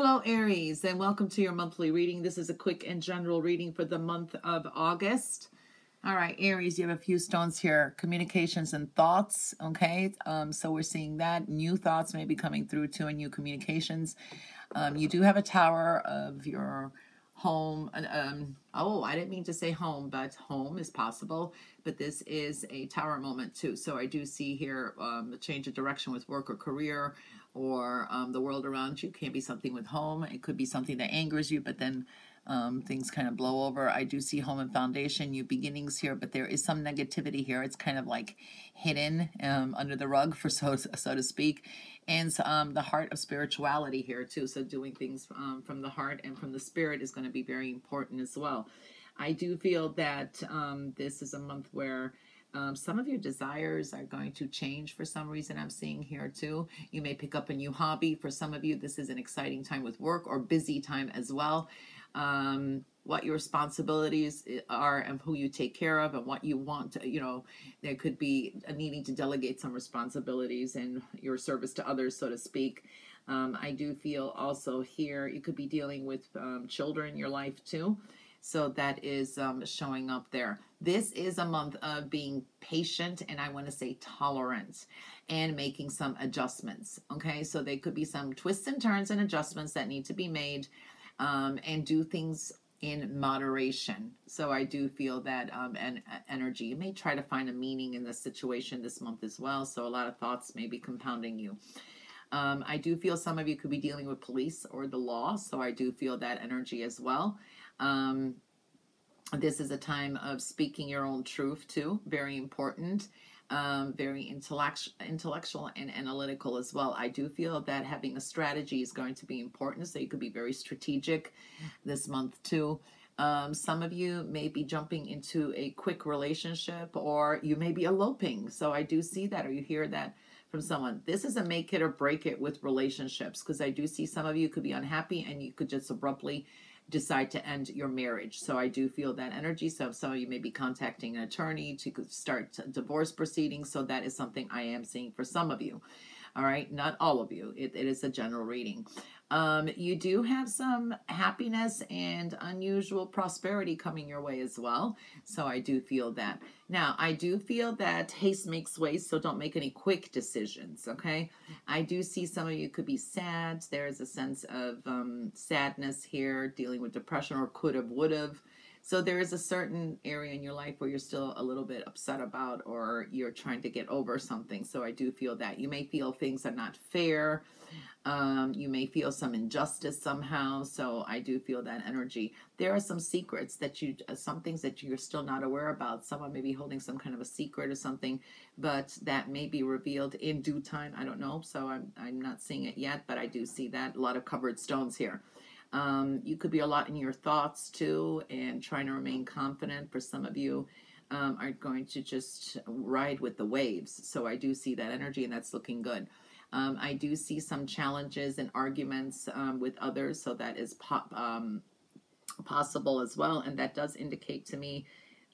Hello, Aries, and welcome to your monthly reading. This is a quick and general reading for the month of August. All right, Aries, you have a few stones here communications and thoughts. Okay, um, so we're seeing that new thoughts may be coming through too, and new communications. Um, you do have a tower of your home. Um, oh, I didn't mean to say home, but home is possible. But this is a tower moment too. So I do see here um, a change of direction with work or career or um, the world around you. Can be something with home. It could be something that angers you, but then um, things kind of blow over. I do see home and foundation, new beginnings here, but there is some negativity here. It's kind of like hidden um, under the rug, for so so to speak, and um, the heart of spirituality here too. So doing things um, from the heart and from the spirit is going to be very important as well. I do feel that um, this is a month where um, some of your desires are going to change for some reason. I'm seeing here too. You may pick up a new hobby. For some of you, this is an exciting time with work or busy time as well. Um, what your responsibilities eh, are and who you take care of and what you want to, you know, there could be a needing to delegate some responsibilities and your service to others, so to speak. Um, I do feel also here you could be dealing with um, children in your life too. So that is um, showing up there. This is a month of being patient and I want to say tolerant and making some adjustments. Okay, so there could be some twists and turns and adjustments that need to be made um, and do things in moderation. So I do feel that um, and uh, energy. You may try to find a meaning in the situation this month as well. So a lot of thoughts may be compounding you. Um, I do feel some of you could be dealing with police or the law. So I do feel that energy as well. Um, this is a time of speaking your own truth too, very important. Um, very intellectual, intellectual and analytical as well. I do feel that having a strategy is going to be important, so you could be very strategic this month too. Um, some of you may be jumping into a quick relationship, or you may be eloping. So I do see that, or you hear that from someone. This is a make it or break it with relationships, because I do see some of you could be unhappy, and you could just abruptly decide to end your marriage. So I do feel that energy. So some of you may be contacting an attorney to start divorce proceedings. So that is something I am seeing for some of you. All right, not all of you. it, it is a general reading. Um, you do have some happiness and unusual prosperity coming your way as well. So I do feel that. Now, I do feel that haste makes waste, so don't make any quick decisions, okay? I do see some of you could be sad. There is a sense of um, sadness here, dealing with depression or could have, would have. So there is a certain area in your life where you're still a little bit upset about or you're trying to get over something. So I do feel that. You may feel things are not fair. Um, you may feel some injustice somehow. So I do feel that energy. There are some secrets that you, uh, some things that you're still not aware about. Someone may be holding some kind of a secret or something, but that may be revealed in due time. I don't know. So I'm, I'm not seeing it yet, but I do see that. A lot of covered stones here. Um, you could be a lot in your thoughts too and trying to remain confident. For some of you, um, are going to just ride with the waves. So I do see that energy and that's looking good. Um, I do see some challenges and arguments um, with others, so that is po- um, possible as well. And that does indicate to me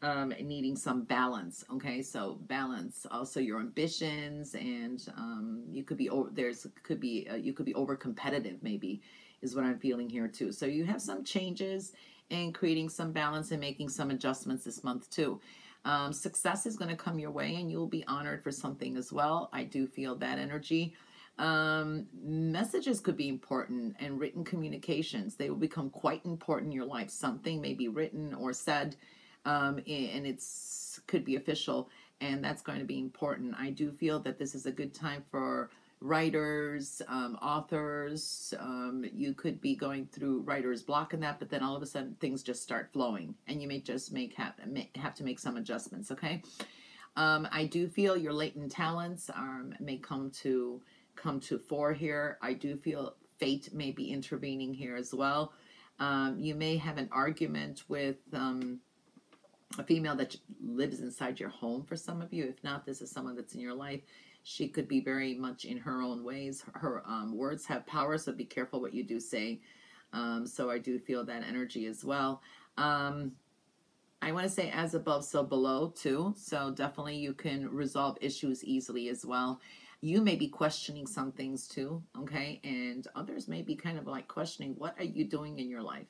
um, needing some balance. Okay, so balance also your ambitions, and um, you could be over. There's could be uh, you could be over competitive maybe is what I'm feeling here too. So you have some changes and creating some balance and making some adjustments this month too. Um, success is going to come your way and you'll be honored for something as well. I do feel that energy. Um, messages could be important and written communications. They will become quite important in your life. Something may be written or said um, and it's could be official and that's going to be important. I do feel that this is a good time for writers, um, authors. Um, you could be going through writer's block in that, but then all of a sudden things just start flowing, and you may just make have, have to make some adjustments. Okay, um, I do feel your latent talents um, may come to come to fore here. I do feel fate may be intervening here as well. Um, you may have an argument with um, a female that lives inside your home for some of you. If not, this is someone that's in your life she could be very much in her own ways. Her um, words have power, so be careful what you do say. Um, so I do feel that energy as well. Um, I want to say as above, so below too. So definitely you can resolve issues easily as well. you may be questioning some things too, okay? And others may be kind of like questioning what are you doing in your life?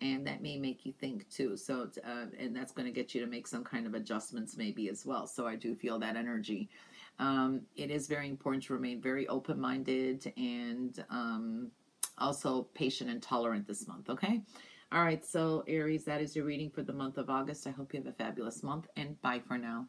And that may make you think too. So, uh, and that's going to get you to make some kind of adjustments maybe as well. So, I do feel that energy. Um, it is very important to remain very open minded and um, also patient and tolerant this month, okay? All right, so Aries, that is your reading for the month of August. I hope you have a fabulous month and bye for now.